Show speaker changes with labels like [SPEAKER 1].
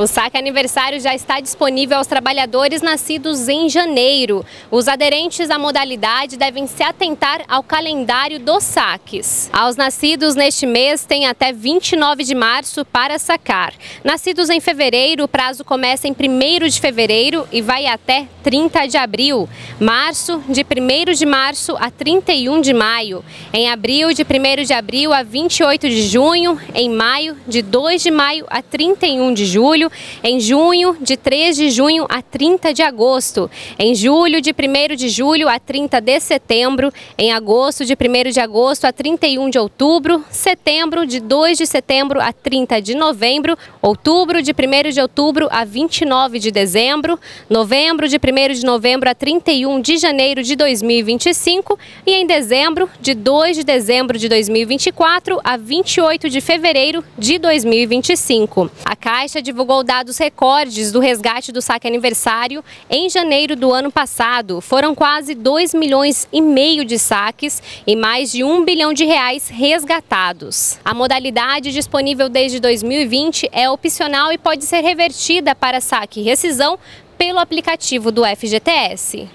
[SPEAKER 1] O saque aniversário já está disponível aos trabalhadores nascidos em janeiro. Os aderentes à modalidade devem se atentar ao calendário dos saques. Aos nascidos neste mês, tem até 29 de março para sacar. Nascidos em fevereiro, o prazo começa em 1 de fevereiro e vai até 30 de abril. Março, de 1 de março a 31 de maio. Em abril, de 1 de abril a 28 de junho. Em maio, de 2 de maio a 31 de julho em junho, de 3 de junho a 30 de agosto, em julho, de 1 de julho a 30 de setembro, em agosto, de 1 de agosto a 31 de outubro, setembro, de 2 de setembro a 30 de novembro, outubro, de 1 de outubro a 29 de dezembro, novembro, de 1 de novembro a 31 de janeiro de 2025 e em dezembro, de 2 de dezembro de 2024 a 28 de fevereiro de 2025. A Caixa divulgou dados recordes do resgate do saque aniversário em janeiro do ano passado. Foram quase 2 milhões e meio de saques e mais de 1 bilhão de reais resgatados. A modalidade disponível desde 2020 é opcional e pode ser revertida para saque e rescisão pelo aplicativo do FGTS.